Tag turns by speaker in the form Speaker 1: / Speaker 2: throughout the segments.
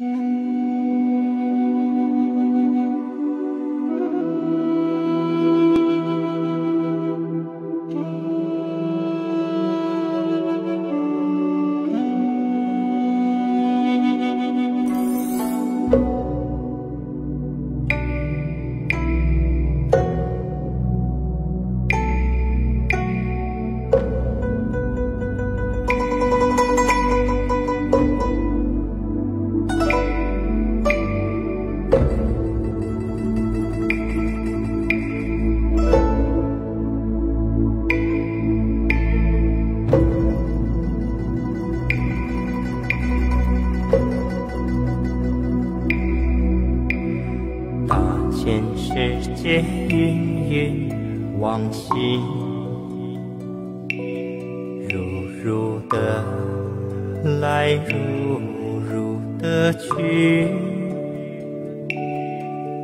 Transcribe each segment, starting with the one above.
Speaker 1: Mm-hmm. 云云往昔，如如的来，如如的去。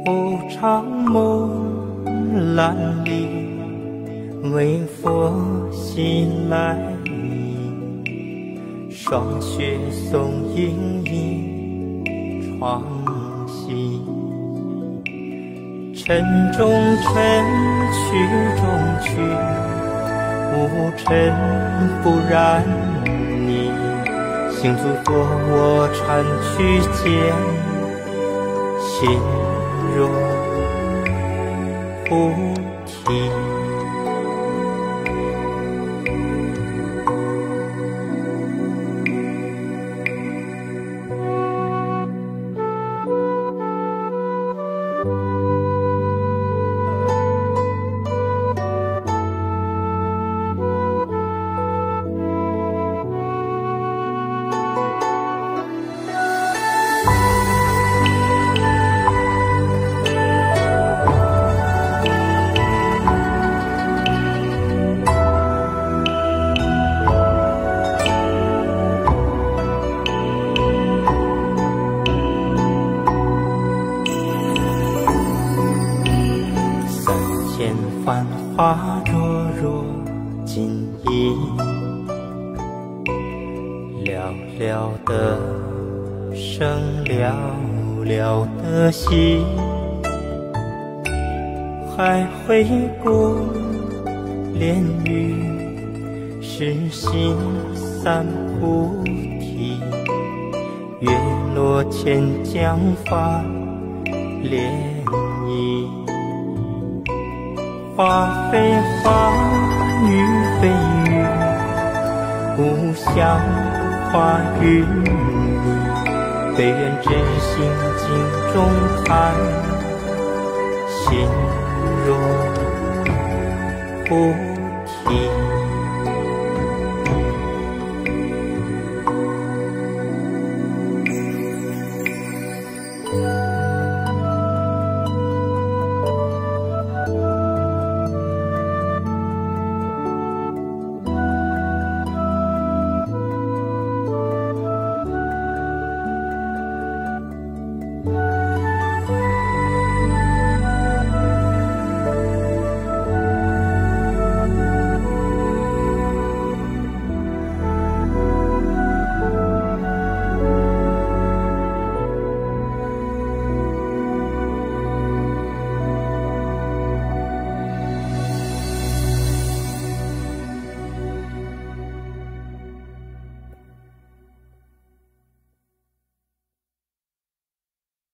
Speaker 1: 无常梦阑里，为佛西来。霜雪送阴影，窗西。尘中尘，曲中曲，无尘不染你。行足过我禅曲间，心若菩提。繁华若若锦衣，寥寥的声，寥寥的息，还会过莲语，是心散菩提，月落千江发涟漪。花非花，雨非雨，无相花雨泥。悲愿知心镜中看，心若菩提。